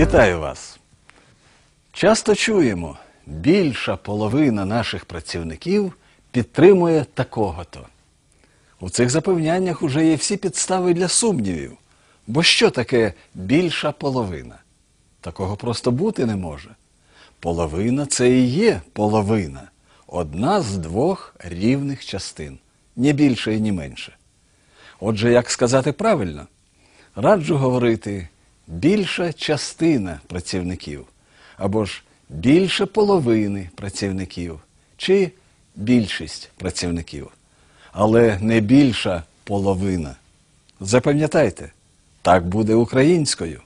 Вітаю вас. Часто чуємо, більша половина наших працівників підтримує такого-то. У цих запевняннях уже є всі підстави для сумнівів. Бо що таке більша половина? Такого просто бути не може. Половина це і є половина. Одна з двох рівних частин, ні більше і ні менше. Отже, як сказати правильно? Раджу говорити більша частина працівників, або ж більше половини працівників, чи більшість працівників, але не більша половина. Запам'ятайте, так буде українською.